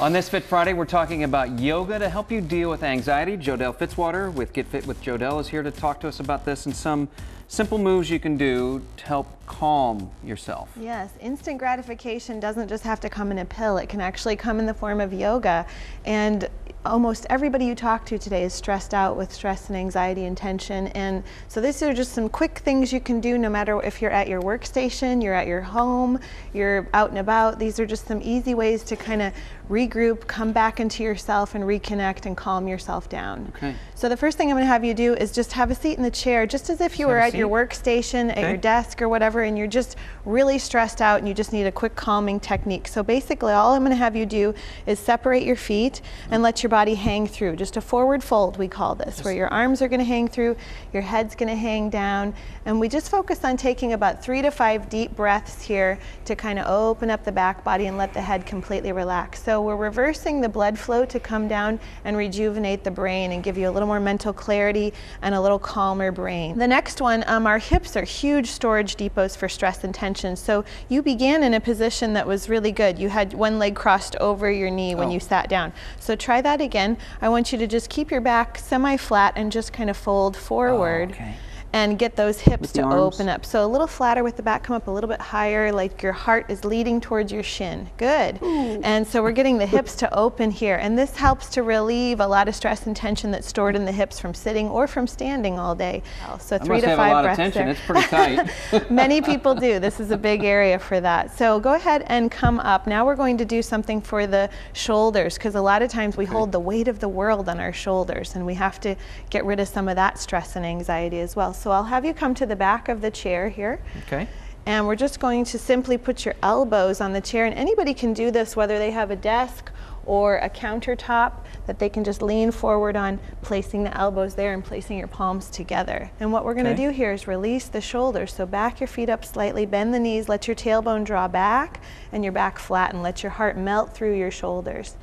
On this Fit Friday, we're talking about yoga to help you deal with anxiety. Jodelle Fitzwater with Get Fit with Jodelle is here to talk to us about this and some simple moves you can do to help calm yourself. Yes, instant gratification doesn't just have to come in a pill. It can actually come in the form of yoga. And almost everybody you talk to today is stressed out with stress and anxiety and tension. And so these are just some quick things you can do no matter if you're at your workstation, you're at your home, you're out and about. These are just some easy ways to kind of regroup, come back into yourself and reconnect and calm yourself down. Okay. So the first thing I'm going to have you do is just have a seat in the chair, just as if you were at your workstation, okay. at your desk or whatever, and you're just really stressed out and you just need a quick calming technique. So basically all I'm going to have you do is separate your feet and let your body hang through. Just a forward fold, we call this, where your arms are going to hang through, your head's going to hang down, and we just focus on taking about three to five deep breaths here to kind of open up the back body and let the head completely relax. So we're reversing the blood flow to come down and rejuvenate the brain and give you a little more mental clarity and a little calmer brain. The next one, um, our hips are huge storage depots for stress and tension. So you began in a position that was really good. You had one leg crossed over your knee when oh. you sat down. So try that again. I want you to just keep your back semi-flat and just kind of fold oh, forward. Oh, okay and get those hips to arms. open up. So a little flatter with the back, come up a little bit higher, like your heart is leading towards your shin. Good. Ooh. And so we're getting the hips to open here. And this helps to relieve a lot of stress and tension that's stored in the hips from sitting or from standing all day. So three to five breaths there. It's pretty tight. Many people do. This is a big area for that. So go ahead and come up. Now we're going to do something for the shoulders because a lot of times we okay. hold the weight of the world on our shoulders and we have to get rid of some of that stress and anxiety as well. So I'll have you come to the back of the chair here. Okay. And we're just going to simply put your elbows on the chair. And anybody can do this, whether they have a desk or a countertop that they can just lean forward on, placing the elbows there and placing your palms together. And what we're going to okay. do here is release the shoulders. So back your feet up slightly, bend the knees, let your tailbone draw back and your back flatten. Let your heart melt through your shoulders.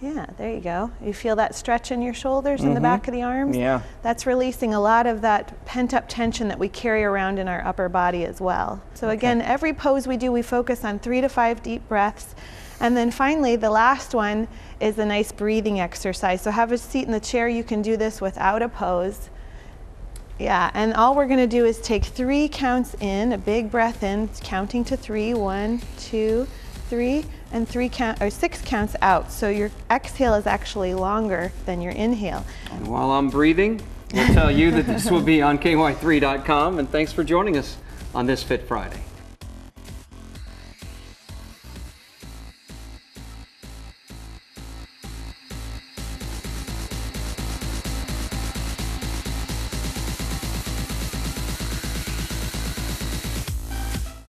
Yeah, there you go. You feel that stretch in your shoulders mm -hmm. in the mm-hmm. back of the arms? Yeah. That's releasing a lot of that pent up tension that we carry around in our upper body as well. So okay. again, every pose we do, we focus on three to five deep breaths. And then finally, the last one is a nice breathing exercise. So have a seat in the chair. You can do this without a pose. Yeah, and all we're gonna do is take three counts in, a big breath in, counting to three, one, two, three, and three count or six counts out. So your exhale is actually longer than your inhale. And while I'm breathing, we'll tell you that this will be on KY3.com. And thanks for joining us on this Fit Friday.